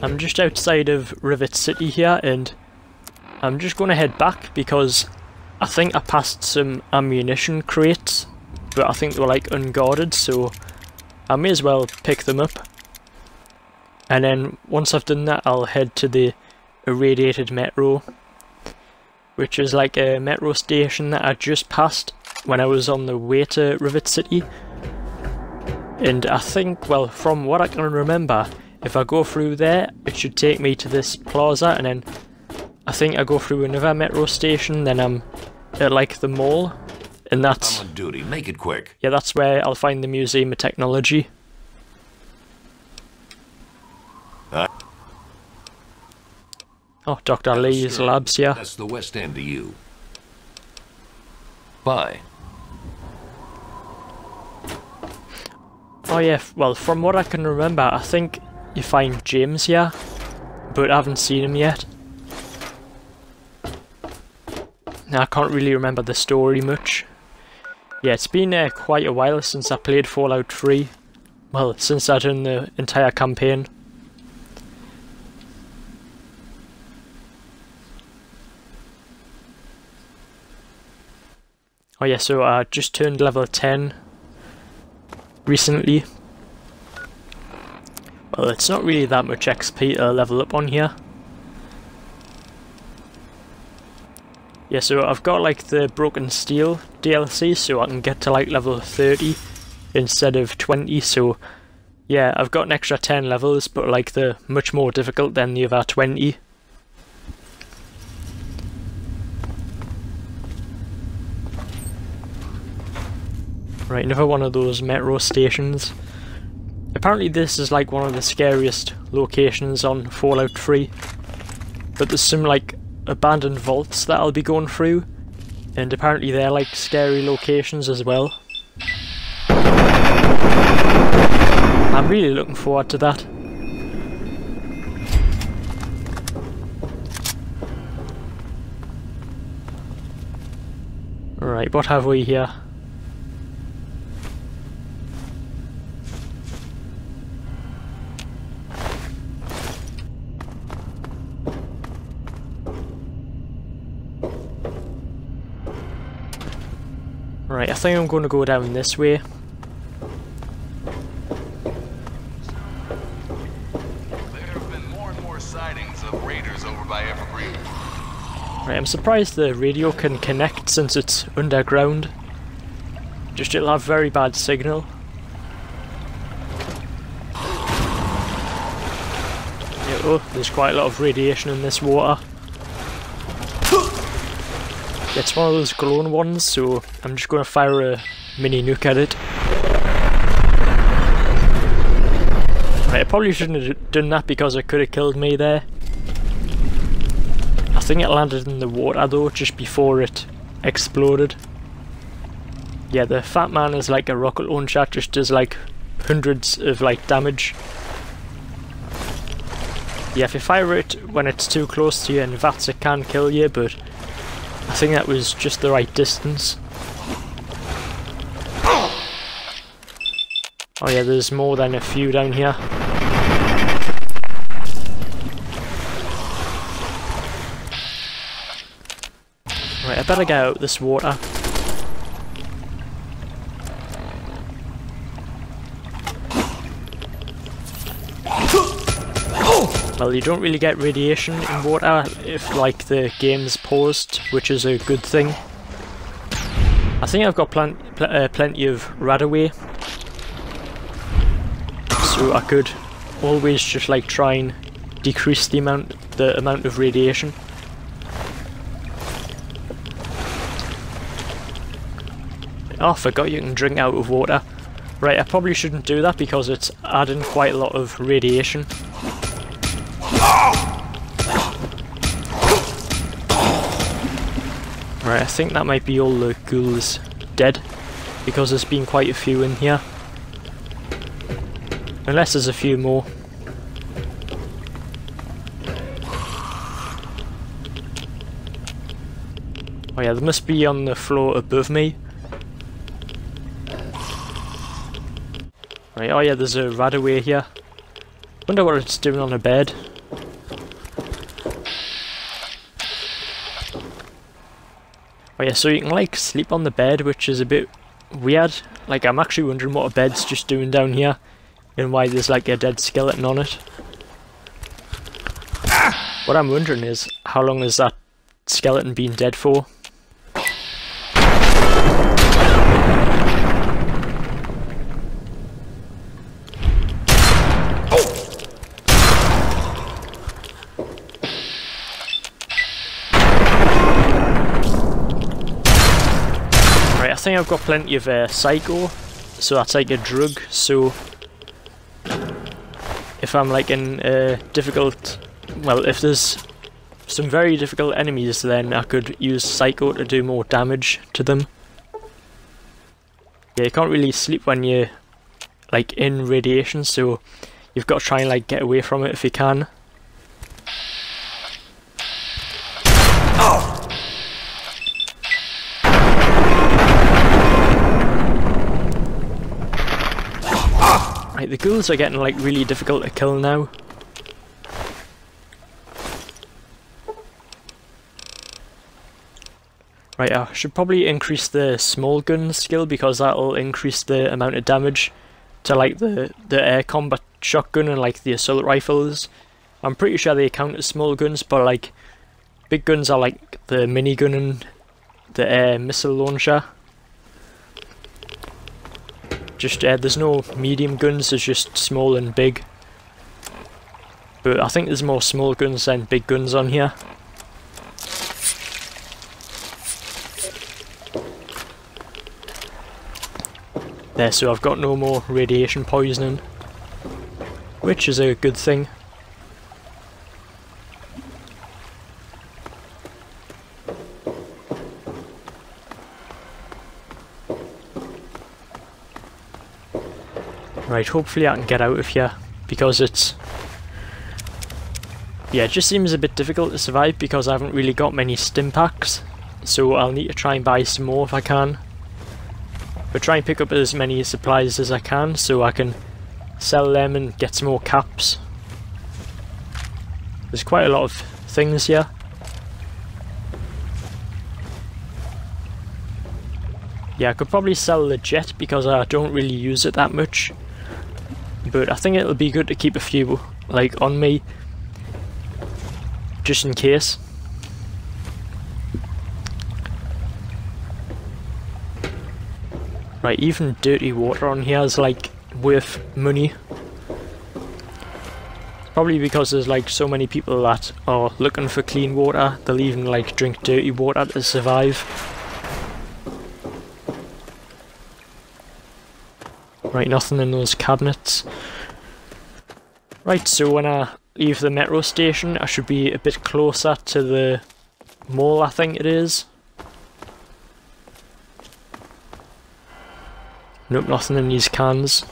I'm just outside of Rivet City here and I'm just going to head back because I think I passed some ammunition crates but I think they were like unguarded so I may as well pick them up. And then once I've done that I'll head to the irradiated metro which is like a metro station that I just passed when I was on the way to Rivet City. And I think well from what I can remember if I go through there, it should take me to this plaza, and then I think I go through another metro station, then I'm at like the mall, and that's... I'm on duty, make it quick. Yeah, that's where I'll find the Museum of Technology. Uh, oh, Dr. Li's labs yeah. That's the west end of you. Bye. Oh yeah, well, from what I can remember, I think you find James here, but I haven't seen him yet. Now, I can't really remember the story much. Yeah, it's been uh, quite a while since I played Fallout 3. Well, since I done the entire campaign. Oh yeah, so I just turned level 10 recently. It's not really that much XP to level up on here. Yeah, so I've got like the Broken Steel DLC, so I can get to like level 30 instead of 20, so yeah, I've got an extra 10 levels, but like they're much more difficult than the other 20. Right, another one of those metro stations. Apparently this is like one of the scariest locations on Fallout 3. But there's some like abandoned vaults that I'll be going through. And apparently they're like scary locations as well. I'm really looking forward to that. Right, what have we here? Think I'm going to go down this way. There have been more and more sightings of raiders over by Evergreen. Right, I'm surprised the radio can connect since it's underground. Just it'll have very bad signal. Yeah, oh, there's quite a lot of radiation in this water. It's one of those glowing ones, so I'm just going to fire a mini nuke at it. Right, I probably shouldn't have done that because it could have killed me there. I think it landed in the water though, just before it exploded. Yeah, the Fat Man is like a rocket launcher, just does like hundreds of like damage. Yeah, if you fire it when it's too close to you and VATS it can kill you, but I think that was just the right distance. Oh yeah, there's more than a few down here. Right, I better get out this water. Well, you don't really get radiation in water if, like, the game's paused, which is a good thing. I think I've got pl pl uh, plenty of Radaway, so I could always just like try and decrease the amount the amount of radiation. Oh, I forgot you can drink out of water. Right, I probably shouldn't do that because it's adding quite a lot of radiation. Right, I think that might be all the ghouls dead, because there's been quite a few in here. Unless there's a few more. Oh yeah, they must be on the floor above me. Right, oh yeah, there's a Radaway here. Wonder what it's doing on a bed. Oh yeah, so you can like sleep on the bed, which is a bit weird. Like I'm actually wondering what a bed's just doing down here and why there's like a dead skeleton on it. What I'm wondering is how long has that skeleton been dead for? I've got plenty of uh, Psycho, so that's like a drug, so if I'm like in a difficult, well if there's some very difficult enemies then I could use Psycho to do more damage to them. Yeah, you can't really sleep when you're like in radiation, so you've got to try and like get away from it if you can. Right, the ghouls are getting like really difficult to kill now. Right, I should probably increase the small gun skill because that'll increase the amount of damage to like the, the air combat shotgun and like the assault rifles. I'm pretty sure they count as small guns, but like big guns are like the minigun and the air missile launcher. Just uh, there's no medium guns, there's just small and big. But I think there's more small guns than big guns on here. There, so I've got no more radiation poisoning. Which is a good thing. Right, hopefully I can get out of here, because it's... Yeah, it just seems a bit difficult to survive because I haven't really got many stim packs, so I'll need to try and buy some more if I can. But try and pick up as many supplies as I can so I can sell them and get some more caps. There's quite a lot of things here. Yeah, I could probably sell the jet because I don't really use it that much. But I think it'll be good to keep a few, like, on me. Just in case. Right, even dirty water on here is, like, worth money. Probably because there's, like, so many people that are looking for clean water, they'll even, like, drink dirty water to survive. Right, nothing in those cabinets. Right, so when I leave the metro station, I should be a bit closer to the mall, I think it is. Nope, nothing in these cans.